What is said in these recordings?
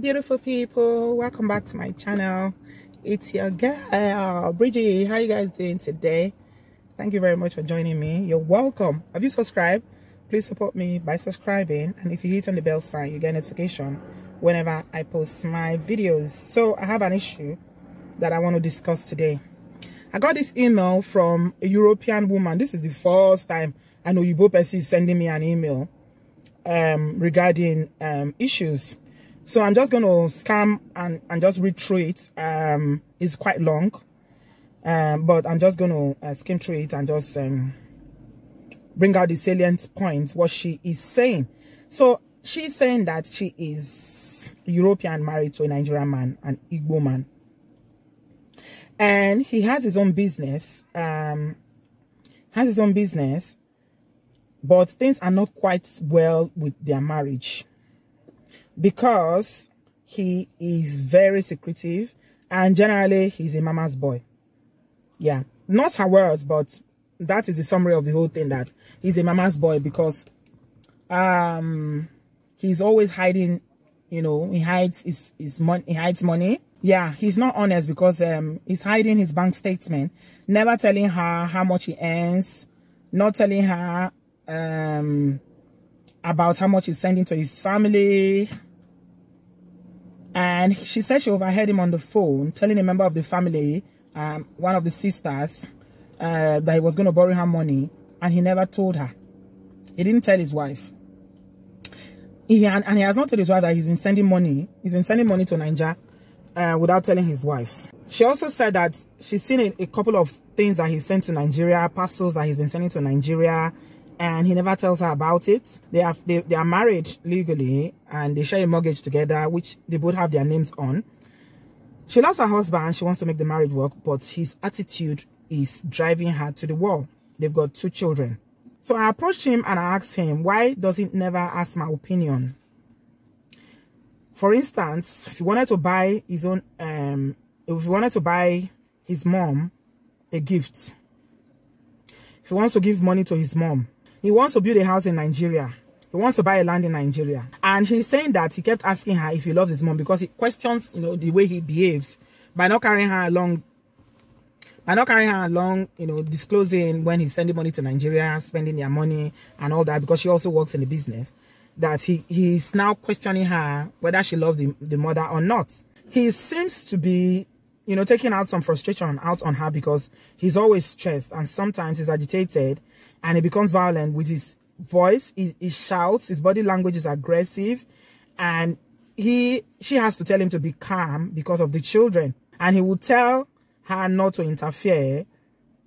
beautiful people welcome back to my channel. It's your girl Bridget how you guys doing today? Thank you very much for joining me. You're welcome. Have you subscribed? Please support me by subscribing. And if you hit on the bell sign you get notification whenever I post my videos. So I have an issue that I want to discuss today. I got this email from a European woman. This is the first time I know you both is sending me an email um, regarding um, issues so I'm just going to scan and, and just read through it. Um, it's quite long, um, but I'm just going to uh, skim through it and just um, bring out the salient points, what she is saying. So she's saying that she is European married to a Nigerian man, an Igbo man. And he has his own business, um, has his own business, but things are not quite well with their marriage because he is very secretive and generally he's a mama's boy. Yeah, not her words, but that is the summary of the whole thing that he's a mama's boy because um he's always hiding, you know, he hides his, his money, he hides money. Yeah, he's not honest because um he's hiding his bank statement, never telling her how much he earns, not telling her um about how much he's sending to his family and she said she overheard him on the phone telling a member of the family, um, one of the sisters, uh, that he was going to borrow her money. And he never told her. He didn't tell his wife. He, and, and he has not told his wife that he's been sending money. He's been sending money to Nigeria uh, without telling his wife. She also said that she's seen a, a couple of things that he sent to Nigeria, parcels that he's been sending to Nigeria, and he never tells her about it. They have they, they are married legally and they share a mortgage together, which they both have their names on. She loves her husband. And she wants to make the marriage work, but his attitude is driving her to the wall. They've got two children. So I approached him and I asked him, why does he never ask my opinion? For instance, if he wanted to buy his own, um, if he wanted to buy his mom a gift, if he wants to give money to his mom, he wants to build a house in Nigeria. He wants to buy a land in Nigeria. And he's saying that he kept asking her if he loves his mom because he questions, you know, the way he behaves by not carrying her along by not carrying her along, you know, disclosing when he's sending money to Nigeria, spending their money and all that, because she also works in the business, that he, he's now questioning her whether she loves the, the mother or not. He seems to be, you know, taking out some frustration out on her because he's always stressed and sometimes he's agitated and he becomes violent with his voice. He, he shouts. His body language is aggressive, and he she has to tell him to be calm because of the children. And he will tell her not to interfere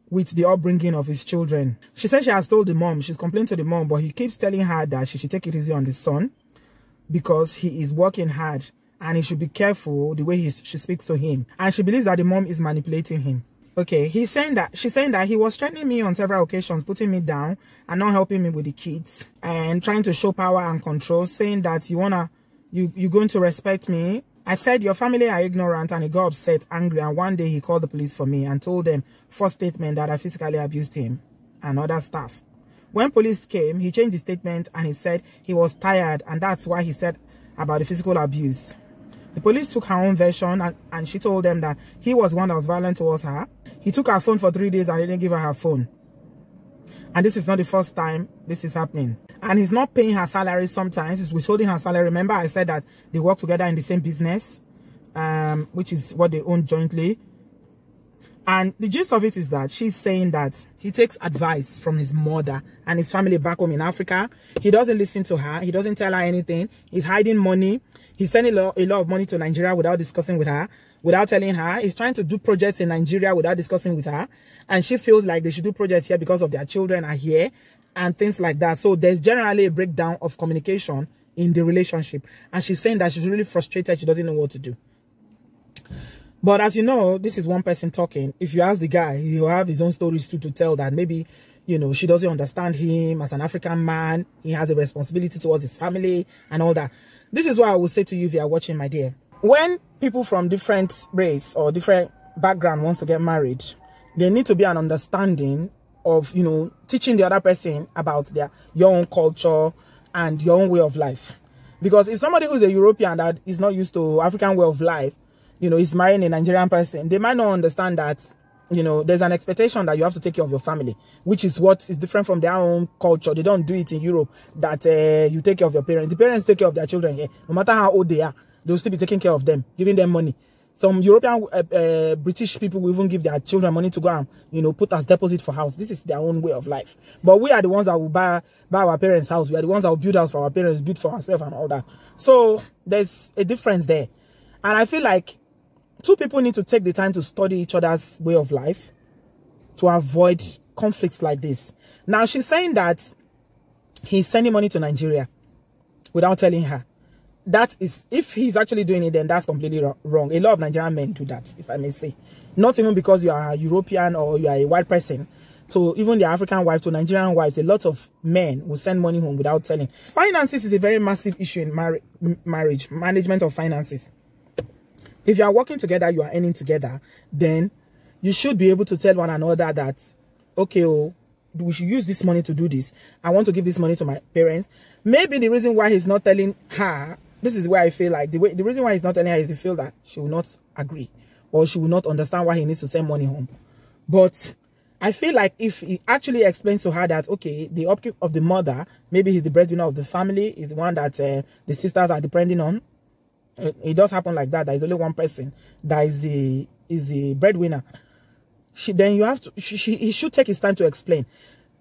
with the upbringing of his children. She says she has told the mom, she's complained to the mom, but he keeps telling her that she should take it easy on the son because he is working hard and he should be careful the way he, she speaks to him. And she believes that the mom is manipulating him. Okay, he's saying that she's saying that he was threatening me on several occasions, putting me down and not helping me with the kids and trying to show power and control, saying that you wanna you you're going to respect me. I said your family are ignorant and he got upset, angry, and one day he called the police for me and told them for statement that I physically abused him and other staff. When police came, he changed the statement and he said he was tired and that's why he said about the physical abuse. The police took her own version and, and she told them that he was one that was violent towards her. He took her phone for three days and didn't give her her phone. And this is not the first time this is happening. And he's not paying her salary sometimes. He's withholding her salary. Remember I said that they work together in the same business, um, which is what they own jointly. And the gist of it is that she's saying that he takes advice from his mother and his family back home in Africa. He doesn't listen to her. He doesn't tell her anything. He's hiding money. He's sending a lot, a lot of money to Nigeria without discussing with her, without telling her. He's trying to do projects in Nigeria without discussing with her. And she feels like they should do projects here because of their children are here and things like that. So there's generally a breakdown of communication in the relationship. And she's saying that she's really frustrated. She doesn't know what to do. But as you know, this is one person talking. If you ask the guy, he'll have his own stories too to tell that maybe, you know, she doesn't understand him as an African man. He has a responsibility towards his family and all that. This is what I will say to you if you are watching, my dear. When people from different race or different background wants to get married, there need to be an understanding of, you know, teaching the other person about their your own culture and your own way of life. Because if somebody who's a European that is not used to African way of life, you know, is marrying a Nigerian person, they might not understand that, you know, there's an expectation that you have to take care of your family, which is what is different from their own culture. They don't do it in Europe that uh, you take care of your parents. The parents take care of their children here, no matter how old they are. They'll still be taking care of them, giving them money. Some European, uh, uh, British people will even give their children money to go and, you know, put as deposit for house. This is their own way of life. But we are the ones that will buy, buy our parents' house. We are the ones that will build house for our parents, build for ourselves and all that. So there's a difference there. And I feel like two people need to take the time to study each other's way of life to avoid conflicts like this. Now she's saying that he's sending money to Nigeria without telling her. That is if he's actually doing it then that's completely wrong. A lot of nigerian men do that if i may say. Not even because you are a european or you are a white person. So even the african wife to nigerian wives a lot of men will send money home without telling. Finances is a very massive issue in mar marriage management of finances if you are working together you are earning together then you should be able to tell one another that okay oh we should use this money to do this i want to give this money to my parents maybe the reason why he's not telling her this is where I feel like the way the reason why he's not telling her is to feel that she will not agree or she will not understand why he needs to send money home. But I feel like if he actually explains to her that okay, the upkeep of the mother, maybe he's the breadwinner of the family, is the one that uh, the sisters are depending on. It, it, does happen like that. There is only one person that is the is the breadwinner. She then you have to. She, she he should take his time to explain.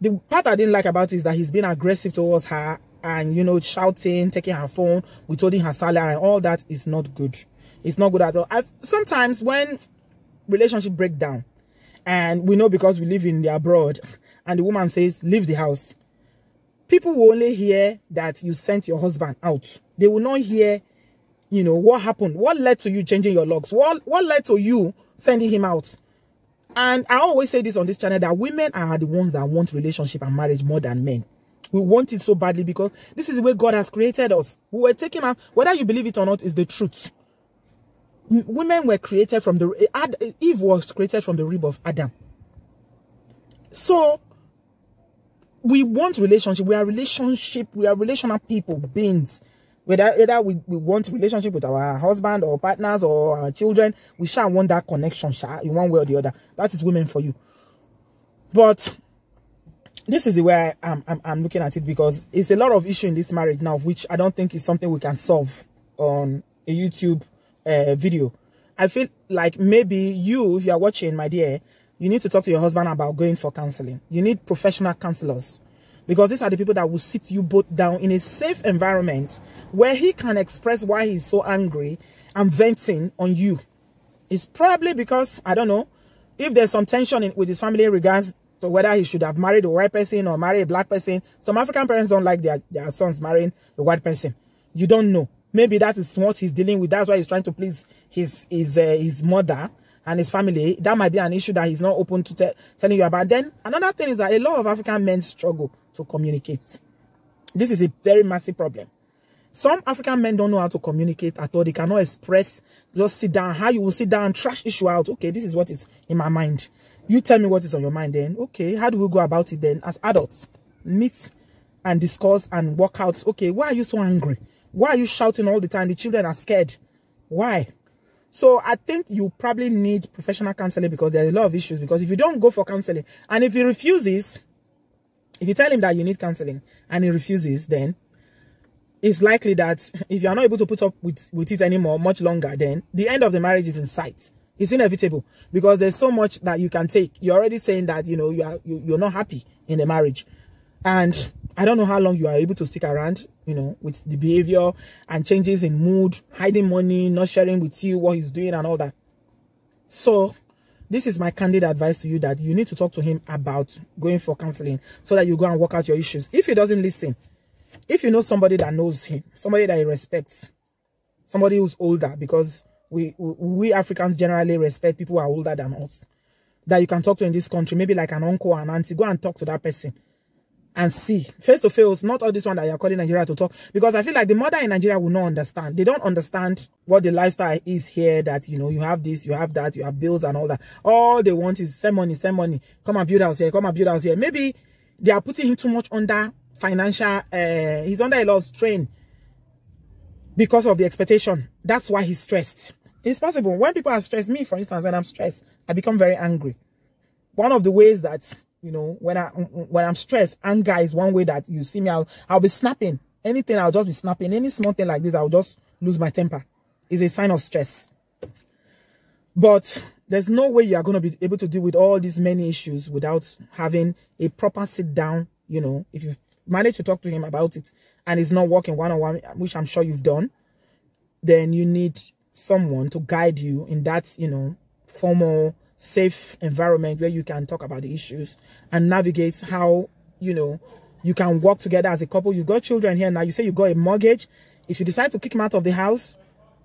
The part I didn't like about it is that he's been aggressive towards her and you know shouting taking her phone withholding her salary and all that is not good it's not good at all I've, sometimes when relationship break down and we know because we live in the abroad and the woman says leave the house people will only hear that you sent your husband out they will not hear you know what happened what led to you changing your locks what what led to you sending him out and i always say this on this channel that women are the ones that want relationship and marriage more than men we want it so badly because this is the way God has created us. We were taken out, whether you believe it or not, is the truth. Women were created from the, Eve was created from the rib of Adam. So, we want relationship. We are relationship. We are relational people, beings. Whether either we, we want relationship with our husband or partners or our children, we shall want that connection, shall, in one way or the other. That is women for you. But this is the way I, am I'm, I'm looking at it because it's a lot of issue in this marriage now, which I don't think is something we can solve on a YouTube uh, video. I feel like maybe you, if you are watching, my dear, you need to talk to your husband about going for counseling. You need professional counselors because these are the people that will sit you both down in a safe environment where he can express why he's so angry and venting on you. It's probably because, I don't know, if there's some tension in, with his family regards so whether he should have married a white person or marry a black person. Some African parents don't like their, their sons marrying a white person. You don't know. Maybe that is what he's dealing with. That's why he's trying to please his his uh, his mother and his family. That might be an issue that he's not open to te telling you about. Then another thing is that a lot of African men struggle to communicate. This is a very massive problem. Some African men don't know how to communicate at all. They cannot express, just sit down. How you will sit down, trash issue out. Okay, this is what is in my mind. You tell me what is on your mind then. Okay, how do we go about it then as adults? Meet and discuss and work out. Okay, why are you so angry? Why are you shouting all the time? The children are scared. Why? So I think you probably need professional counseling because there's a lot of issues. Because if you don't go for counseling and if he refuses, if you tell him that you need counseling and he refuses, then it's likely that if you're not able to put up with, with it anymore much longer, then the end of the marriage is in sight. It's inevitable because there's so much that you can take. You're already saying that, you know, you are, you, you're not happy in the marriage. And I don't know how long you are able to stick around, you know, with the behavior and changes in mood, hiding money, not sharing with you what he's doing and all that. So this is my candid advice to you that you need to talk to him about going for counseling so that you go and work out your issues. If he doesn't listen, if you know somebody that knows him, somebody that he respects, somebody who's older, because we, we Africans generally respect people who are older than us. That you can talk to in this country, maybe like an uncle or an auntie. Go and talk to that person and see face to face, not all this one that you're calling Nigeria to talk. Because I feel like the mother in Nigeria will not understand. They don't understand what the lifestyle is here. That you know, you have this, you have that, you have bills and all that. All they want is send money, send money. Come and build house here, come and build house here. Maybe they are putting him too much under financial. Uh, he's under a lot of strain because of the expectation. That's why he's stressed. It's possible. When people are stressed, me, for instance, when I'm stressed, I become very angry. One of the ways that, you know, when, I, when I'm stressed, anger is one way that you see me, I'll, I'll be snapping. Anything, I'll just be snapping. Any small thing like this, I'll just lose my temper. It's a sign of stress. But there's no way you are going to be able to deal with all these many issues without having a proper sit down, you know, if you manage to talk to him about it and it's not working one-on-one, -on -one, which I'm sure you've done, then you need someone to guide you in that, you know, formal, safe environment where you can talk about the issues and navigate how, you know, you can work together as a couple. You've got children here now. You say you got a mortgage. If you decide to kick him out of the house,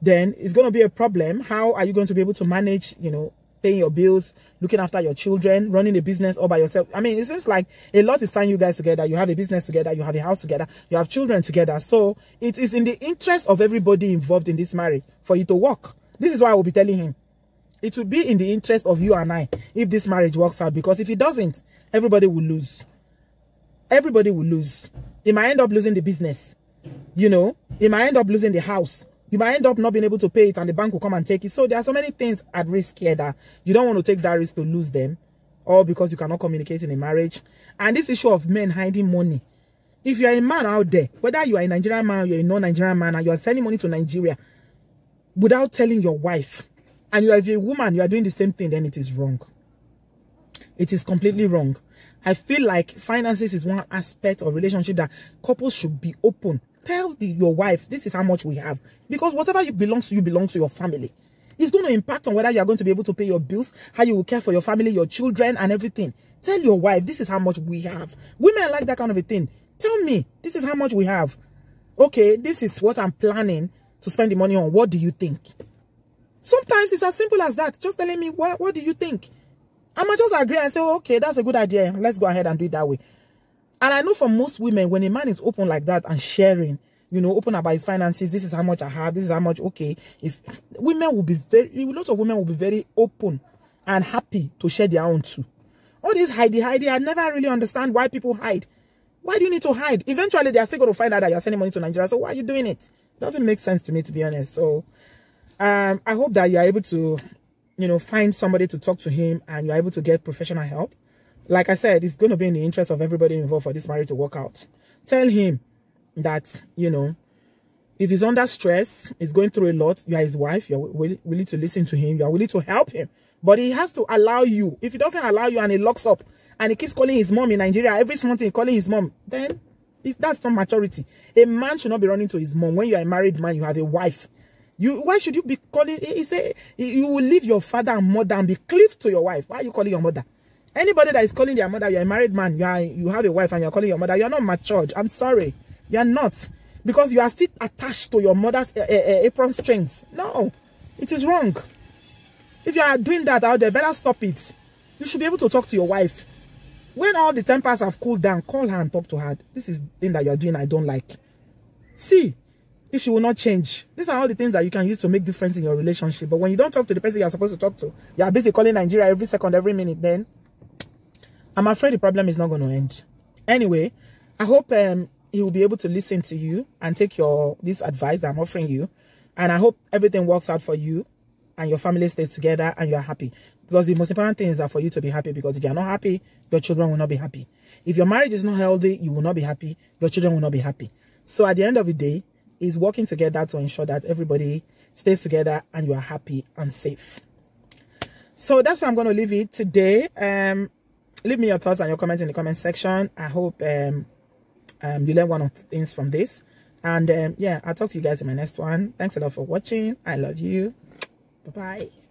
then it's going to be a problem. How are you going to be able to manage, you know, paying your bills, looking after your children, running a business all by yourself. I mean, it seems like a lot is tying you guys together. You have a business together, you have a house together, you have children together. So it is in the interest of everybody involved in this marriage for you to work. This is why I will be telling him. It will be in the interest of you and I if this marriage works out. Because if it doesn't, everybody will lose. Everybody will lose. He might end up losing the business. You know, he might end up losing the house you might end up not being able to pay it and the bank will come and take it. So there are so many things at risk here that you don't want to take that risk to lose them or because you cannot communicate in a marriage. And this issue of men hiding money. If you're a man out there, whether you are a Nigerian man or you're a non-Nigerian man and you are sending money to Nigeria without telling your wife and you are a woman, you are doing the same thing, then it is wrong. It is completely wrong. I feel like finances is one aspect of relationship that couples should be open Tell the, your wife, this is how much we have. Because whatever you belongs to you belongs to your family. It's going to impact on whether you are going to be able to pay your bills, how you will care for your family, your children, and everything. Tell your wife, this is how much we have. Women like that kind of a thing. Tell me, this is how much we have. Okay, this is what I'm planning to spend the money on. What do you think? Sometimes it's as simple as that. Just telling me, what, what do you think? I might just agree and say, oh, okay, that's a good idea. Let's go ahead and do it that way. And I know for most women, when a man is open like that and sharing, you know, open about his finances, this is how much I have, this is how much, okay. If women will be very, a lot of women will be very open and happy to share their own too. All this hidey hidey, I never really understand why people hide. Why do you need to hide? Eventually, they are still going to find out that you're sending money to Nigeria. So why are you doing it? It doesn't make sense to me, to be honest. So um, I hope that you're able to, you know, find somebody to talk to him and you're able to get professional help like I said, it's going to be in the interest of everybody involved for this marriage to work out. Tell him that, you know, if he's under stress, he's going through a lot, you are his wife, you're willing to listen to him, you're willing to help him. But he has to allow you. If he doesn't allow you and he locks up and he keeps calling his mom in Nigeria, every single thing calling his mom, then that's not maturity. A man should not be running to his mom. When you are a married man, you have a wife. You Why should you be calling? He say you will leave your father and mother and be cleaved to your wife. Why are you calling your mother? Anybody that is calling their mother, you're a married man, you are you have a wife and you're calling your mother, you're not matured. I'm sorry. You're not. Because you are still attached to your mother's uh, uh, apron strings. No. It is wrong. If you are doing that out there, better stop it. You should be able to talk to your wife. When all the tempers have cooled down, call her and talk to her. This is the thing that you're doing I don't like. See if she will not change. These are all the things that you can use to make difference in your relationship. But when you don't talk to the person you're supposed to talk to, you're busy calling Nigeria every second, every minute, then I'm afraid the problem is not going to end. Anyway, I hope um, he will be able to listen to you and take your this advice I'm offering you. And I hope everything works out for you and your family stays together and you're happy. Because the most important thing is that for you to be happy. Because if you're not happy, your children will not be happy. If your marriage is not healthy, you will not be happy. Your children will not be happy. So at the end of the day, is working together to ensure that everybody stays together and you are happy and safe. So that's where I'm going to leave it today. Um, leave me your thoughts and your comments in the comment section. I hope um, um, you learn one of the things from this. And um, yeah i'll talk to you guys in my next one. Thanks a lot for watching. I love you. Bye bye